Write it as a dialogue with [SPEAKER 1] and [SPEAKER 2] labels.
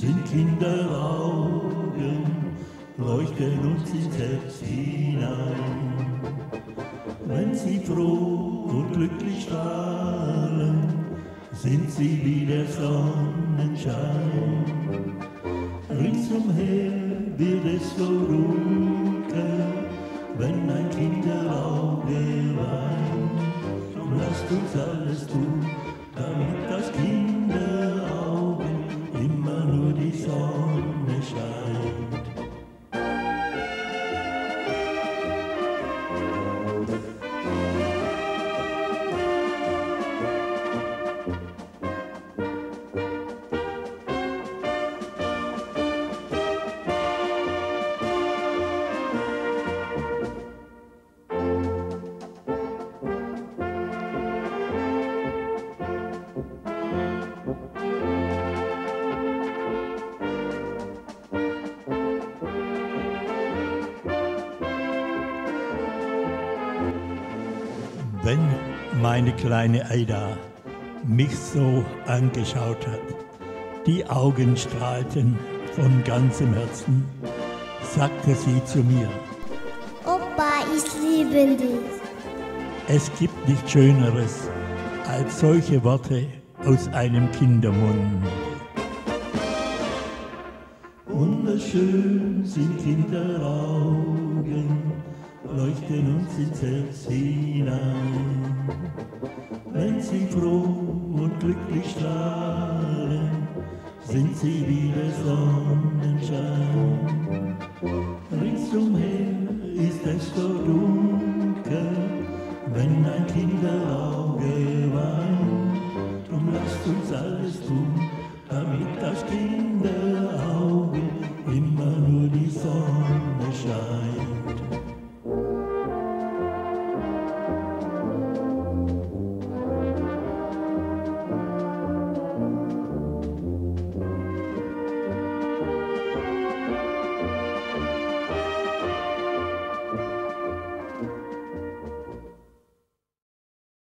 [SPEAKER 1] sind Kinderaugen, leuchten uns ins Herz hinein. Wenn sie froh und glücklich strahlen, sind sie wie der Sonnenschein. Ringsumher wird es so dunkel, wenn ein Kinderauge weint. Lasst uns alles tun,
[SPEAKER 2] Wenn meine kleine Aida mich so angeschaut hat, die Augen strahlten von ganzem Herzen, sagte sie zu mir,
[SPEAKER 3] Opa, ich liebe dich.
[SPEAKER 2] es gibt nichts Schöneres als solche Worte aus einem Kindermund.
[SPEAKER 1] Wunderschön sind Kinderaugen, leuchten uns ins Herz hinein. Wenn sie froh und glücklich strahlen, sind sie wie der Sonnenschein. Ringsumher ist es so dunkel, wenn ein Kinderauge weint. Drum lasst uns alles tun, damit das Kinderauge immer nur die Sonne scheint.